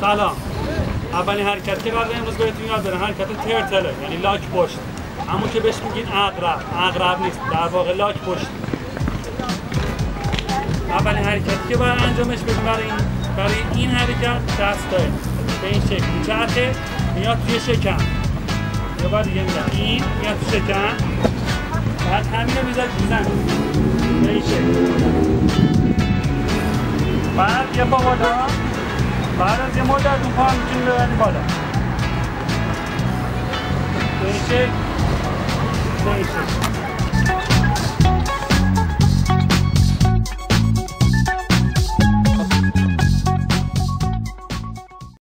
سلام. اولین حرکت که قرار امروز بهتون یاد بدم حرکت ترتله یعنی لاک پشت. همون که بهش میگین اقرب اقرب نیست در واقع لاک پشت. اولین حرکتی که باید انجامش بدیم برای این برای این حرکت دست داریم. به این شکل. چرخه میاد توی شکم. یه بار دیگه میدم این میاد توی شکم. بعد همین رو می‌ذارید میزن به این شکل. بعد یه پا بعد از یه مدت اون هم می‌تونی ببری بالا به این شکل به این شکل